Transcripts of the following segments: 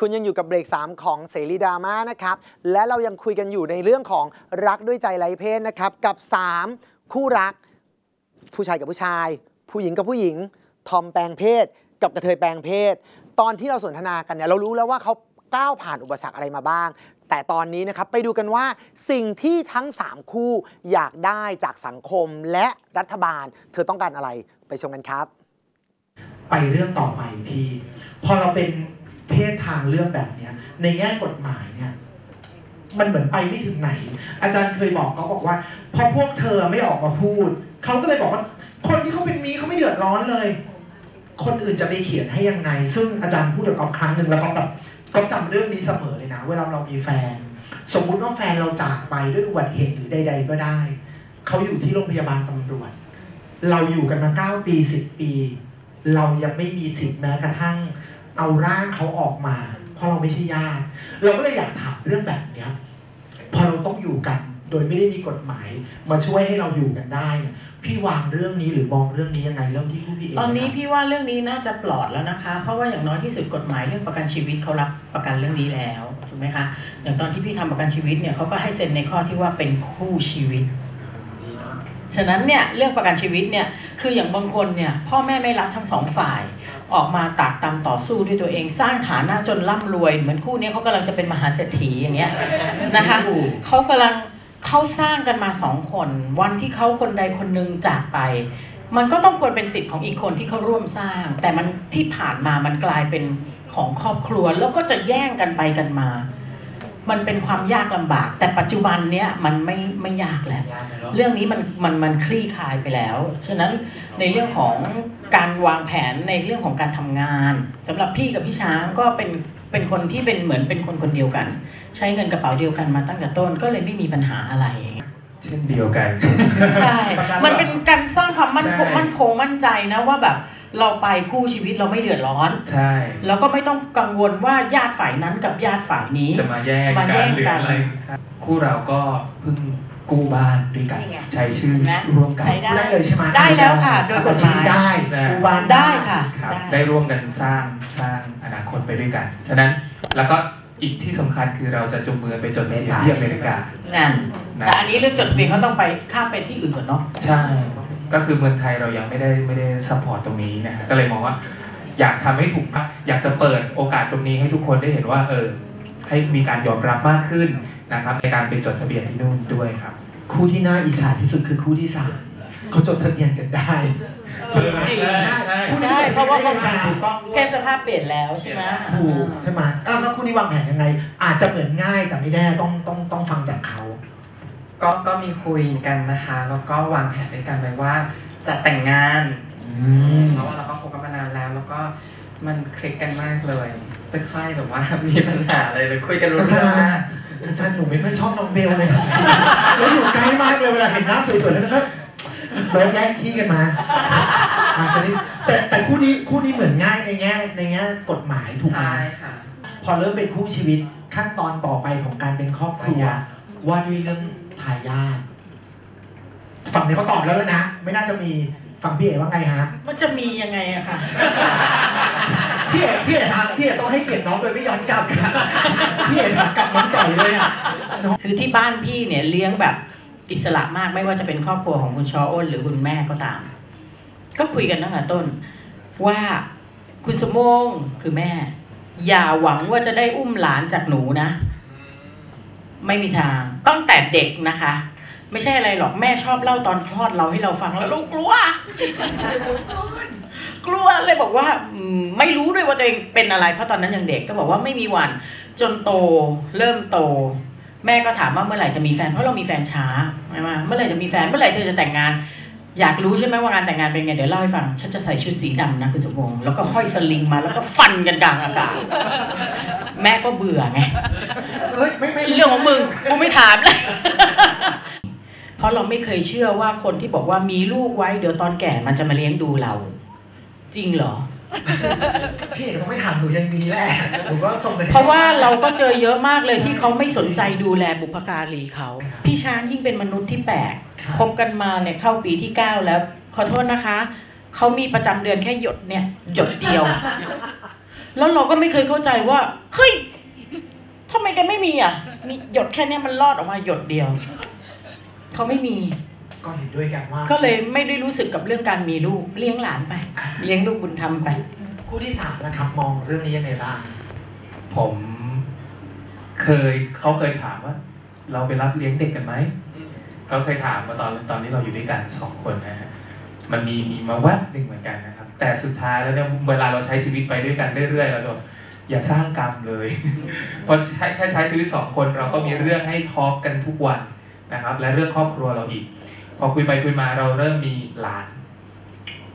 คุณยังอยู่กับเบรก 3 ของเสรีดราม่านะครับ และเรายังคุยกันอยู่ในเรื่องของรักด้วยใจไร้เพศนะครับ กับ 3 คู่รัก ผู้ชายกับผู้ชาย ผู้หญิงกับผู้หญิง ทอมแปลงเพศ กับกระเทยแปลงเพศ ตอนที่เราสนทนากันเนี่ยเรารู้แล้วว่าเขาก้าวผ่านอุปสรรคอะไรมาบ้าง แต่ตอนนี้นะครับไปดูกันว่าสิ่งที่ทั้ง 3 คู่อยากได้จากสังคมและรัฐบาล เธอต้องการอะไรไปชมกันครับ ไปเรื่องต่อไปพี่ พอเราเป็น เพศทางเลือกแบบเนี้ย ในแง่กฎหมายเนี่ยมันเหมือนไปไม่ถึงไหน อาจารย์เคยบอกเขาบอกว่าพอพวกเธอไม่ออกมาพูดเขาก็เลยบอกว่า คนที่เขาเป็นมีเขาไม่เดือดร้อนเลย คนอื่นจะไปเขียนให้ยังไง ซึ่งอาจารย์พูดกับก๊อครั้งหนึ่งแล้วก็แบบก็จำเรื่องนี้เสมอเลยนะ เวลาเรามีแฟน สมมุติว่าแฟนเราจากไปด้วยอุบัติเหตุหรือใด ๆ ก็ได้ เขาอยู่ที่โรงพยาบาลตำรวจ เราอยู่กันมาเก้าปีสิบปี เรายังไม่มีสิทธิ์แม้กระทั่ง เอาร่างเขาออกมา เพราะเราไม่ใช่ญาติเราก็เลยอยากถามเรื่องแบบเนี้ยพอเราต้องอยู่กัน โดยไม่ได้มีกฎหมาย มาช่วยให้เราอยู่กันได้เนี่ยพี่วางเรื่องนี้หรือมองเรื่องนี้ยังไงเรื่องที่ผู้พี่เองตอนนี้พี่ว่าเรื่องนี้น่าจะปลอดแล้วนะคะ เพราะว่าอย่างน้อยที่สุดกฎหมายเรื่องประกันชีวิตเขารับประกันเรื่องนี้แล้วถูกไหมคะอย่างตอนที่พี่ทำประกันชีวิตเนี่ยเขาก็ให้เซ็นในข้อที่ว่าเป็นคู่ชีวิต ฉะนั้นเนี่ยเรื่องประกันชีวิตเนี่ยคืออย่างบางคนเนี่ยพ่อแม่ไม่รับทั้งสองฝ่าย ออกมาตากตำต่อสู้ด้วยตัวเองสร้างฐานะจนร่ำรวย เหมือนคู่นี้เขากำลังจะเป็นมหาเศรษฐีอย่างเงี้ยนะคะเขากำลังเขาสร้างกันมาสองคน วันที่เขาคนใดคนหนึ่งจากไป มันก็ต้องควรเป็นสิทธิ์ของอีกคนที่เขาร่วมสร้าง แต่มันที่ผ่านมามันกลายเป็นของครอบครัวแล้วก็จะแย่งกันไปกันมา มันเป็นความยากลำบาก แต่ปัจจุบันเนี้ยมันไม่ไม่ยากแล้ว เรื่องนี้มันมันมันคลี่คลายไปแล้ว ฉะนั้นในเรื่องของการวางแผนในเรื่องของการทำงานสำหรับพี่กับพี่ช้างก็เป็นเป็นคนที่เป็นเหมือนเป็นคนคนเดียวกัน ใช้เงินกระเป๋าเดียวกันมาตั้งแต่ต้นก็เลยไม่มีปัญหาอะไรเช่นเดียวกันใช่ มันเป็นการสร้างความมั่นคงใช่มั่นคงมั่นใจนะว่าแบบ เราไปคู่ชีวิตเราไม่เดือดร้อน ใช่ แล้วก็ไม่ต้องกังวลว่าญาติฝ่ายนั้นกับญาติฝ่ายนี้จะมาแย่งมากัแย่นงหรือกันอะไรคู่เราก็เพิ่งกู้บ้านด้วยกันนี่ไงใช้ชื่อเห็นไหมร่วมกันใช้ได้ได้เลยใช่ไหมได้แล้วค่ะ โดยกฎหมายได้ได้ดูบ้านได้ค่ะครับได้ได้ร่วมกันสร้างสร้างอนาคตไปด้วยกัน ฉะนั้นแล้วก็อีกที่สำคัญคือเราจะจูงมือไปจดทะเบียนที่อเมริกานั่นนะแต่อันนี้เรื่องจดทะเบียนเขาต้องไปข้ามไปที่อื่นก่อนเนาะใช่ ก็คือเมืองไทยเรายังไม่ได้ไม่ได้ support ตรงนี้นะฮะก็เลยมองว่า อยากทำให้ถูกอยากจะเปิดโอกาสตรงนี้ให้ทุกคนได้เห็นว่าเออให้มีการยอมรับมากขึ้นนะครับ ในการไปจดทะเบียนที่นู่นด้วยครับ คู่ที่น่าอิจฉาที่สุดคือคู่ที่สามเขาจดทะเบียนกันได้เออจริงใช่ใช่ใช่เพราะว่าเขาจถูกต้องด้เพวยศสภาพเปลี่ยนแล้วใช่ไหมถูกใช่ไหมอ้าวแล้วคู่นี้วางแผนยังไง อาจจะเหมือนง่ายแต่ไม่แน่ต้องต้องต้องฟังจากเขา ก็ก็มีคุยกันนะคะ แล้วก็วางแผนด้วยกันไว้ว่าจะแต่งงานเพราะว่าเราก็คบกันมานานแล้ว แล้วก็มันคลิกกันมากเลยไม่ค่อยแบบว่ามีปัญหาอะไรเลยคุยกันรู้เรื่องมากอาจารย์หนูไม่ค่อยชอบน้องเบลเลยครับแล้วอยู่ใกล้มากเลยเวลาเห็นหน้าสวยๆแล้วก็เราแย่งที่กันมาอาจจะได้แต่แต่คู่นี้คู่นี้เหมือนง่ายในแง่ในแง่กฎหมายถูกไหมใช่ค่ะพอเริ่มเป็นคู่ชีวิตขั้นตอนต่อไปของการเป็นครอบครัวว่าด้วยเรื่องทายาทฝั่งนี้เขาตอบแล้วแล้วนะ ไม่น่าจะมีฝั่งพี่เอ๋ว่าไงฮะ มันจะมียังไงอะค่ะ พี่เอ๋พี่เอ๋ฮะพี่เอ๋ต้องให้เกียรติน้องโดยไม่ย้อนกลับค่ะพี่เอ๋ถามกลับน้องจ่อยเลยอะคือที่บ้านพี่เนี่ยเลี้ยงแบบอิสระมากไม่ว่าจะเป็นครอบครัวของคุณชออ้นหรือคุณแม่ก็ตาม ก็คุยกันตั้งแต่ต้น ว่าคุณสมมงคือแม่ อย่าหวังว่าจะได้อุ้มหลานจากหนูนะ ไม่มีทางตั้งแต่เด็กนะคะ ไม่ใช่อะไรหรอกแม่ชอบเล่าตอนคลอดเราให้เราฟังแล้วเรากลัว กลัวเลยบอกว่าไม่รู้ด้วยว่าตัวเองเป็นอะไรเพราะตอนนั้นยังเด็กก็บอกว่าไม่มีวัน จนโตเริ่มโต แม่ก็ถามว่าเมื่อไหร่จะมีแฟนเพราะเรามีแฟนช้าใช่ไหมเมื่อไหร่จะมีแฟนเมื่อไหร่เธอจะแต่งงานอยากรู้ใช่ไหมว่างานแต่งงานเป็นไงเดี๋ยวเล่าให้ฟัง ฉันจะใส่ชุดสีดำนะคุณสมพงษ์แล้วก็ห้อยสลิงมาแล้วก็ฟันกันกลางอากาศแม่ก็เบื่อไง ไม่ไม่เรื่องของมึงกูไม่ถามเลยเพราะเราไม่เคยเชื่อว่าคนที่บอกว่ามีลูกไว้เดี๋ยวตอนแก่มันจะมาเลี้ยงดูเรา จริงเหรอพี่เอ๋ต้องไม่ถามหนูอยังมีแหละหนูก็ส่งไปให้เพราะว่าเราก็เจอเยอะมากเลยที่เขาไม่สนใจดูแลบุพการีเขา พี่ช้างยิ่งเป็นมนุษย์ที่แปลกคบกันมาเนี่ยเข้าปีที่9แล้ว ขอโทษนะคะ เขามีประจำเดือนแค่หยดเนี่ยหยดเดียว แล้วเราก็ไม่เคยเข้าใจว่าเฮ้ย ทำไมแกไม่มีอะ มีหยดแค่เนี้ยมันรอดออกมาหยดเดียว เขาไม่มี ก็เห็นด้วยกันว่า ก็เลยไม่ได้รู้สึกกับเรื่องการมีลูก เลี้ยงหลานไป เลี้ยงลูกบุญธรรมไป คู่ที่สามนะครับ มองเรื่องนี้ยังไงบ้าง ผมเคยเขาเคยถามว่า เราไปรับเลี้ยงเด็กกันไหมเขาเคยถามมาตอนตอนที่เราอยู่ด้วยกันสองคนนะฮะมันมีมีมาแวบหนึ่งเหมือนกันนะครับ แต่สุดท้ายแล้วเนี่ยเวลาเราใช้ชีวิตไปด้วยกันเรื่อยๆเราจะ อย่าสร้างกรรมเลย เพราะแค่แค่ใช้ชีวิตสองคนเราก็มีเรื่องให้ทอล์กกันทุกวันนะครับ และเรื่องครอบครัวเราอีก พอคุยไปคุยมาเราเริ่มมีหลาน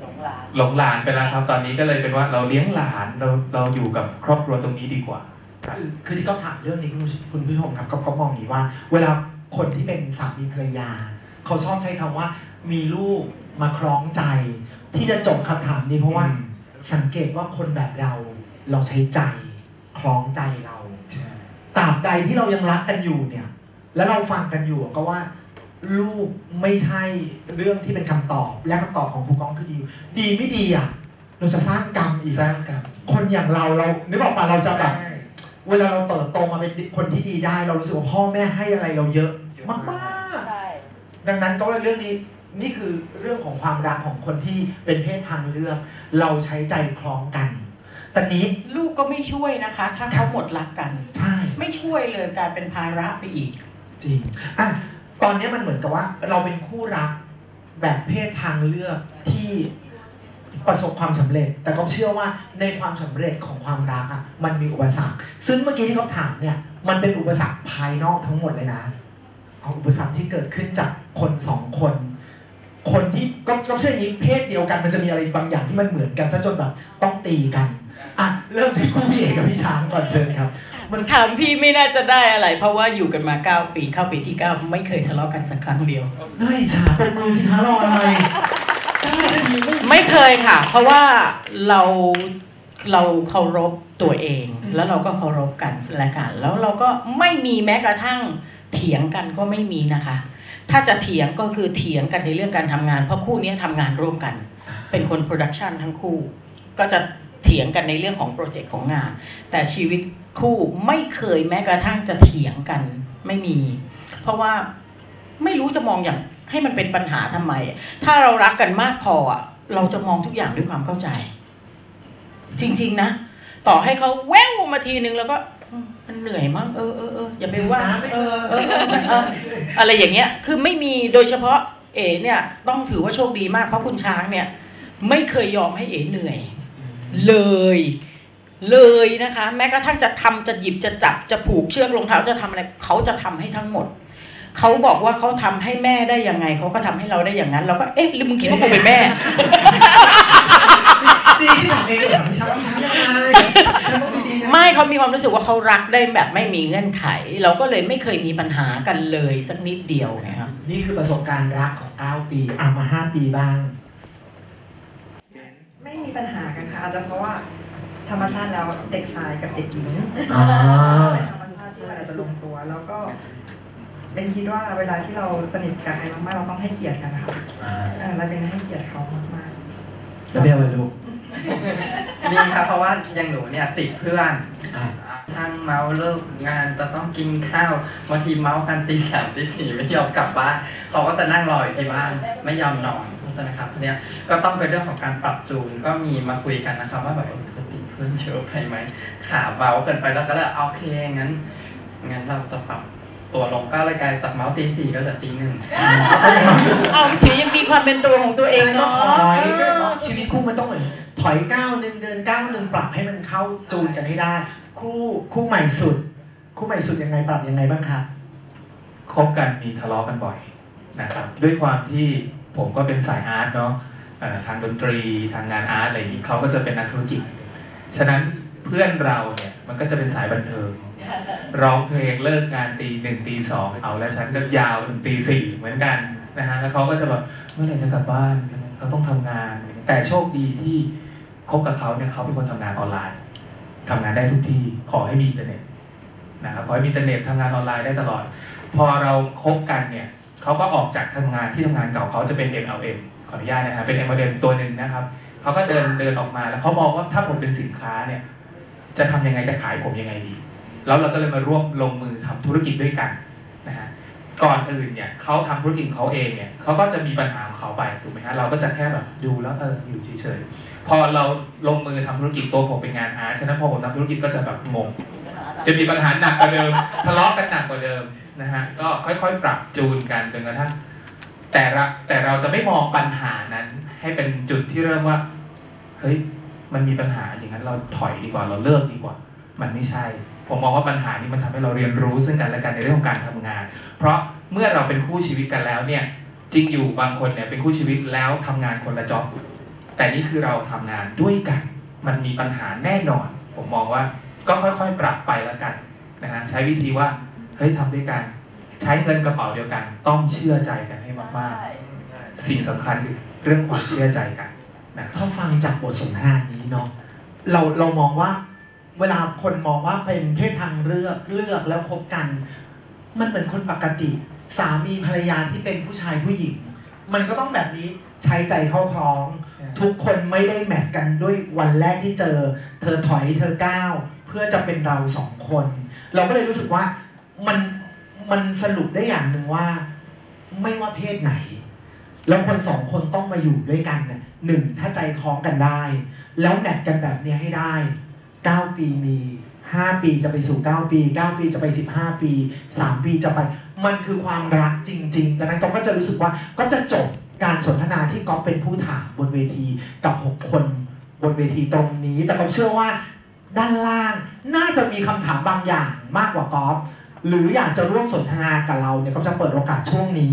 หลงหลานหลงหลานไปแล้วครับตอนนี้ก็เลยเป็นว่าเราเลี้ยงหลานเราเราอยู่กับครอบครัวตรงนี้ดีกว่า คือคือที่เขาถามเรื่องนี้คุณผู้คุณผู้ชมครับเขาเขามองอย่างนี้ว่า เวลาคนที่เป็นสามีภรรยา เขาชอบใช้คำว่า มีลูกมาคล้องใจ ที่จะจบคำถามนี้เพราะว่าอืมสังเกตว่าคนแบบเราเราใช้ใจ คล้องใจเราใช่ตราบใดที่เรายังรักกันอยู่เนี่ย แล้วเราฟังกันอยู่ก็ว่าลูกไม่ใช่เรื่องที่เป็นคำตอบ และคำตอบของผู้กองคือดี ดีไม่ดีอะ เราจะสร้างกรรมอีกสร้างกรรมคนอย่างเราเรานึกออกปะเราจะแบบใช่เวลาเราเติบโตมาเป็นคนที่ดีได้ เรารู้สึกว่าพ่อแม่ให้อะไรเราเยอะมากๆใช่ดังนั้นก็เรื่องนี้นี่คือเรื่องของความรักของคนที่เป็นเพศทางเลือก เราใช้ใจคล้องกัน แต่นี้ลูกก็ไม่ช่วยนะคะ ถ้าเขาหมดรักกัน ใช่ ไม่ช่วยเลยกลายเป็นภาระไปอีก จริงอะตอนนี้มันเหมือนกับว่า เราเป็นคู่รักแบบเพศทางเลือกที่ประสบความสำเร็จ แต่ก็เชื่อว่าในความสำเร็จของความรักอะมันมีอุปสรรค ซึ่งเมื่อกี้ที่เขาถามเนี่ย มันเป็นอุปสรรคภายนอกทั้งหมดเลยนะเอาอุปสรรคที่เกิดขึ้นจากคนสองคน คนที่ก็ก็เชื่ออย่างนี้เพศเดียวกัน มันจะมีอะไรบางอย่างที่มันเหมือนกันซะจนแบบต้องตีกัน อะเริ่มที่คู่พี่เอกกับพี่ช้างก่อนเชิญครับ มันถามพี่ไม่น่าจะได้อะไร เพราะว่าอยู่กันมา9ปีเข้าปีที่9ไม่เคยทะเลาะกันสักครั้งเดียวน่าอิจฉาเป็นมือสิคะรออะไรเก้านาทีไม่ไม่เคยค่ะ เพราะว่าเราเราเคารพตัวเอง แล้วเราก็เคารพกันและกัน แล้วเราก็ไม่มีแม้กระทั่งเถียงกันก็ไม่มีนะคะ ถ้าจะเถียงก็คือเถียงกันในเรื่องการทำงาน เพราะคู่นี้ทำงานร่วมกัน เป็นคน production ทั้งคู่ ก็จะเถียงกันในเรื่องของ project ของงาน แต่ชีวิตคู่ไม่เคยแม้กระทั่งจะเถียงกันไม่มี เพราะว่าไม่รู้จะมองอย่างให้มันเป็นปัญหาทำไม ถ้าเรารักกันมากพออะเราจะมองทุกอย่างด้วยความเข้าใจ จริง ๆ นะ ต่อให้เขาแววมาทีนึงแล้วก็อืมมันเหนื่อยมั้งเออเออเอออย่าไปว่าไม่เอเอออเออเออเอออะไรอย่างเงี้ย คือไม่มีโดยเฉพาะเอ๋เนี่ย ต้องถือว่าโชคดีมากเพราะคุณช้างเนี่ย ไม่เคยยอมให้เอ๋เหนื่อย เลย เลยนะคะ แม้กระทั่งจะทำจะหยิบจะจับจะผูกเชือกรองเท้าจะทำอะไรเขาจะทำให้ทั้งหมดเขาบอกว่าเขาทำให้แม่ได้ยังไงเขาก็ทำให้เราได้อย่างนั้นเราก็เอ๊ะหรือมึงคิดว่ากูเป็นแม่ดีที่ถามเองถามพี่ช้างพี่ช้างยังไงช้างต้องดีๆนะไม่เขามีความรู้สึกว่าเขารักได้แบบไม่มีเงื่อนไข เราก็เลยไม่เคยมีปัญหากันเลยสักนิดเดียวนะครับนี่คือประสบการณ์รักของ 9 ปีอะมา 5 ปีบ้างไม่มี ปัญหากันค่ะอาจจะเพราะว่าธรรมชาติแล้วเด็กชายกับเด็กหญิงอ๋อ เป็นธรรมชาติที่มันอาจจะลงตัว แล้วก็เป็นคิดว่าเวลาที่เราสนิทกันใครมากๆเราต้องให้เกียรติกันนะคะเออเราเป็นให้เกียรติเขามากแล้วเบลเลยลูกมีครับเพราะว่าอย่างหนูเนี่ยติดเพื่อนอะช่างเมาเลิกงานจะต้องกินข้าวบางทีเมากันตีสามตีสี่ไม่ยอมกลับบ้านเขาก็จะนั่งรออยู่ที่บ้านไม่ยอมนอน ใช่ไหมครับทีเนี้ยก็ต้องเป็นเรื่องของการปรับจูนก็มีมาคุยกันนะครับ ว่าแบบเออปกติเพื่อนเยอะไปไหมขาเบาเกินไปแล้วก็เลยโอเคงั้นงั้นเราจะปรับตัวลงก็เลยกลายจากเมาส์ตีสี่ก็จะตีหนึ่งเอาถือยังมีความเป็นตัวของตัวเองก็เนาะถอยชีวิตคู่มันต้องเหมือนถอยก้าวหนึ่งเดินก้าวหนึ่งปรับให้มันเข้าจูนกันให้ได้ คู่คู่ใหม่สุด คู่ใหม่สุดยังไงปรับยังไงบ้างครับคบกันมีทะเลาะกันบ่อยนะครับ ด้วยความที่ ผมก็เป็นสายอาร์ตเนาะเอ่อทางดนตรีทางงาน art อะไรอย่างนี้เขาก็จะเป็นนักธุรกิจ ฉะนั้นเพื่อนเราเนี่ยมันก็จะเป็นสายบันเทิงร้องเพลงเลิกงานตีหนึ่งตีสองเอาแล้วฉันก็ยาวถึงตีสี่เหมือนกันนะฮะแล้วเขาก็จะแบบเมื่อไหร่จะกลับบ้านเขาต้องทำงาน แต่โชคดีที่คบกับเขาเนี่ยเขาเป็นคนทำงานออนไลน์ทำงานได้ทุกที่ขอให้มีอินเทอร์เน็ตนะครับขอให้มีอินเทอร์เน็ตทำงานออนไลน์ได้ตลอด พอเราคบกันเนี่ย เขาก็ออกจากทำงานที่ทำงานเก่าเขาจะเป็น MLM ขออนุญาตนะครับเป็น MLM ตัวหนึ่งนะครับเขาก็เดินเดินออกมาแล้วเขามองว่าถ้าผมเป็นสินค้าเนี่ย จะทำยังไงจะขายผมยังไงดี แล้วเราก็เลยมาร่วมลงมือทำธุรกิจด้วยกันนะฮะก่อนอื่นเนี่ยเขาทำธุรกิจเขาเองเนี่ยเขาก็จะมีปัญหาของเขาไปถูกไหมฮะเราก็จะแค่แบบดูแล้วเอออยู่เฉยๆพอเราลงมือทำธุรกิจตัวผมเป็นงานอาร์ตฉะนั้นพอผมทำธุรกิจก็จะแบบงงจะมีปัญหาหนักกว่าเดิมทะเลาะกันหนักกว่าเดิม นะฮะก็ค่อยๆ ปรับจูนกันจนกระทั่งแต่ละแต่เราจะไม่มองปัญหานั้น ให้เป็นจุดที่เริ่มว่าเฮ้ยมันมีปัญหาอย่างนั้นเราถอยดีกว่าเราเลิกดีกว่า มันไม่ใช่ ผมมองว่าปัญหานี้มันทำให้เราเรียนรู้ซึ่งกันและกันในเรื่องของการทำงาน เพราะเมื่อเราเป็นคู่ชีวิตกันแล้วเนี่ยจริงอยู่บางคนเนี่ยเป็นคู่ชีวิตแล้วทำงานคนละจ็อบแต่นี่คือเราทำงานด้วยกัน มันมีปัญหาแน่นอน ผมมองว่าก็ค่อยๆ ปรับไปแล้วกันนะฮะใช้วิธีว่า เฮ้ยทำด้วยกัน ใช้เงินกระเป๋าเดียวกัน ต้องเชื่อใจกันให้มากๆ สิ่งสำคัญคือเรื่องความเชื่อใจกันนะถ้าฟังจากบทสนทนานี้เนาะเราเรามองว่า เวลาคนมองว่าเป็นเพศทางเลือกเลือกแล้วคบกัน มันเหมือนคนปกติ สามีภรรยาที่เป็นผู้ชายผู้หญิง มันก็ต้องแบบนี้ใช้ใจเข้าคล้อง ทุกคนไม่ได้แมทกันด้วยวันแรกที่เจอ เธอถอยเธอก้าวเพื่อจะเป็นเราสองคน เราก็เลยรู้สึกว่า มันมันสรุปได้อย่างหนึ่งว่า ไม่ว่าเพศไหน แล้วคนสองคนต้องมาอยู่ด้วยกันเนี่ยหนึ่งถ้าใจคล้องกันได้ แล้วแมทกันแบบเนี้ยให้ได้เก้าปีมีห้าปีจะไปสู่เก้าปีเก้าปีจะไปสิบห้าปีสามปีจะไป มันคือความรักจริงๆดังนั้นก๊อฟก็จะรู้สึกว่าก็จะจบการสนทนาที่ก๊อฟเป็นผู้ถามบนเวทีกับหกคนบนเวทีตรงนี้ แต่ก๊อฟเชื่อว่าด้านล่างน่าจะมีคำถามบางอย่างมากกว่าก๊อฟ หรืออยากจะร่วมสนทนากับเราเนี่ยก็จะเปิดโอกาสช่วงนี้